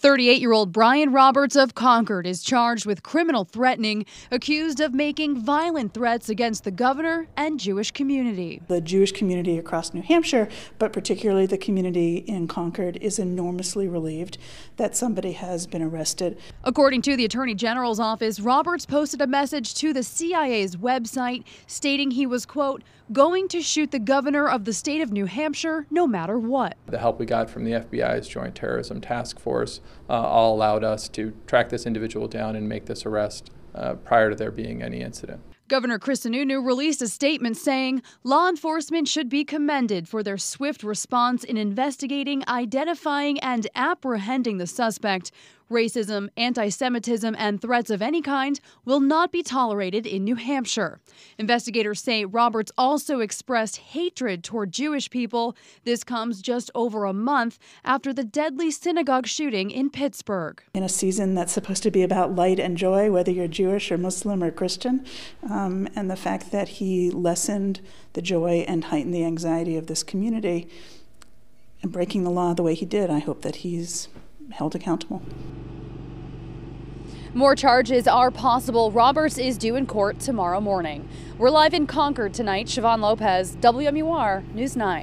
38 year old Brian Roberts of Concord is charged with criminal threatening, accused of making violent threats against the governor and Jewish community. The Jewish community across New Hampshire, but particularly the community in Concord, is enormously relieved that somebody has been arrested. According to the Attorney General's office, Roberts posted a message to the CIA's website stating he was, quote, going to shoot the governor of the state of New Hampshire no matter what. The help we got from the FBI's Joint Terrorism Task Force all allowed us to track this individual down and make this arrest uh, prior to there being any incident. Governor Chris Sununu released a statement saying law enforcement should be commended for their swift response in investigating, identifying, and apprehending the suspect. Racism, anti Semitism, and threats of any kind will not be tolerated in New Hampshire. Investigators say Roberts also expressed hatred toward Jewish people. This comes just over a month after the deadly synagogue shooting in Pittsburgh. In a season that's supposed to be about light and joy, whether you're Jewish or Muslim or Christian, um, and the fact that he lessened the joy and heightened the anxiety of this community and breaking the law the way he did, I hope that he's held accountable. More charges are possible. Roberts is due in court tomorrow morning. We're live in Concord tonight. Siobhan Lopez, WMUR News 9.